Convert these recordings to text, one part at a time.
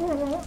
Mm-hmm.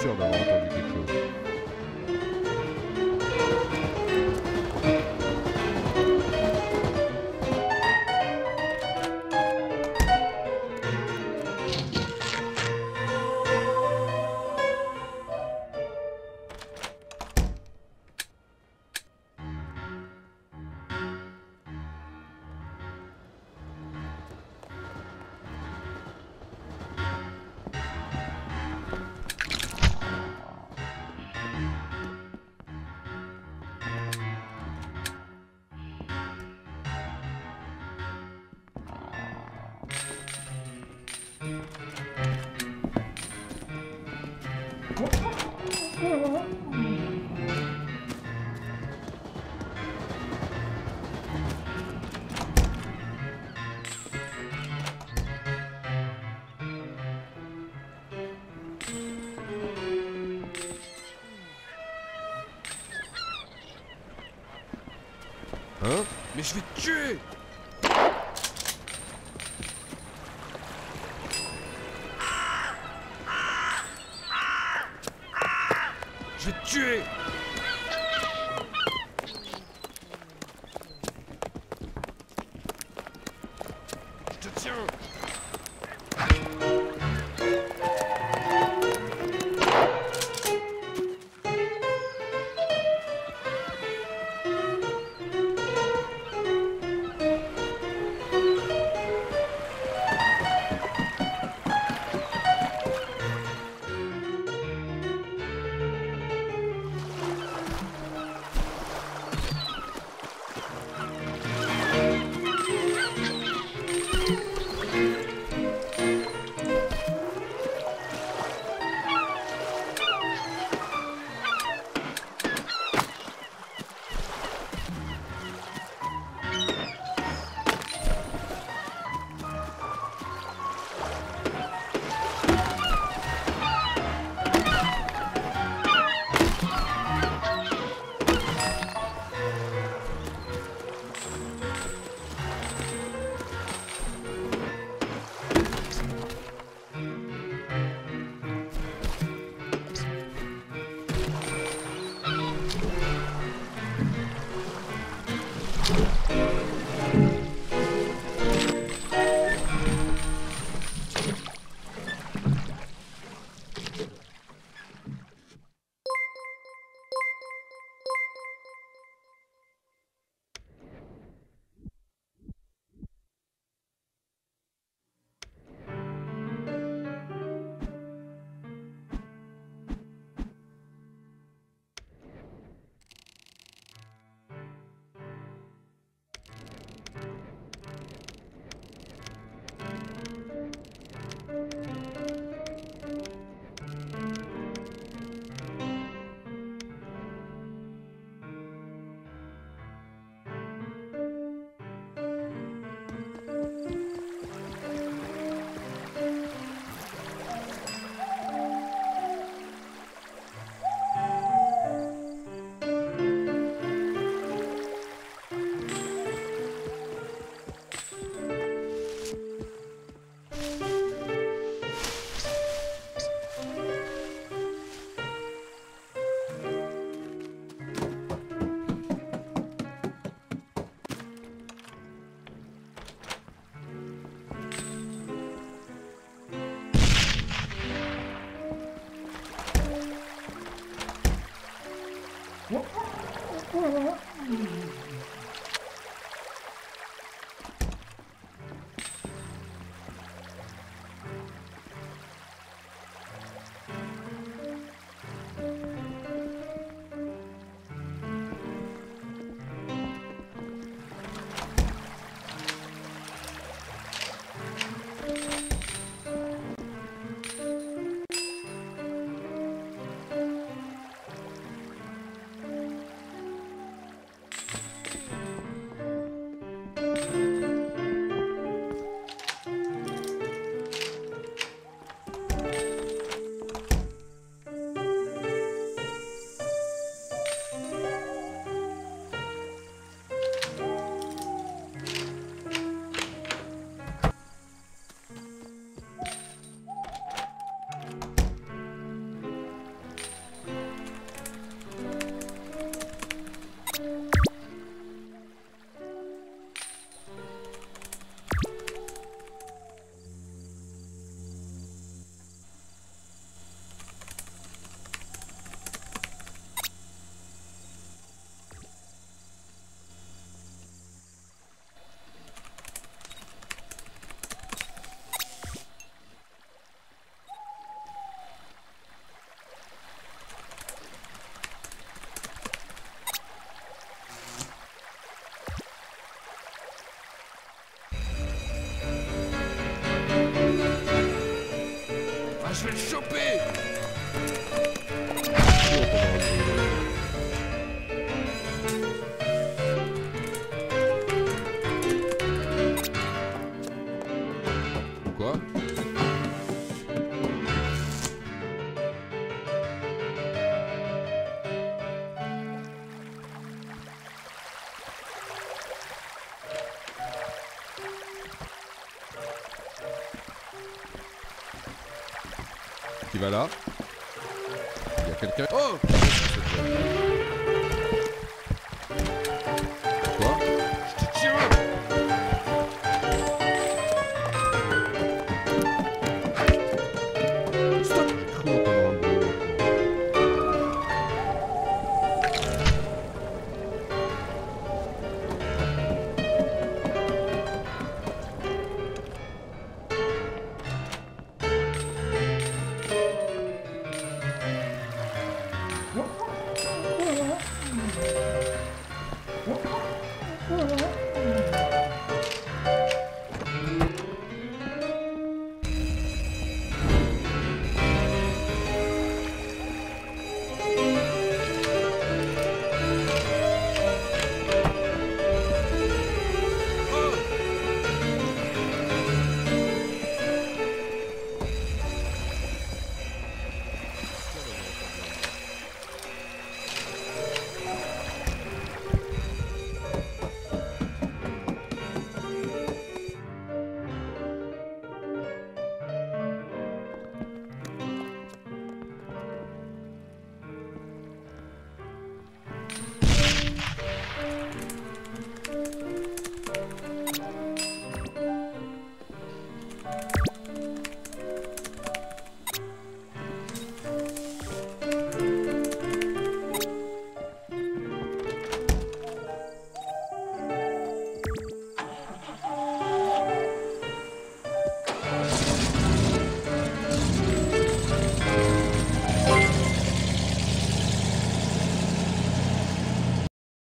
sûr d'avoir entendu quelque chose. Hein Mais je vais te tuer. Je vais te tuer. Je te tiens Ah, je vais le choper qui va là. Il y a quelqu'un. Oh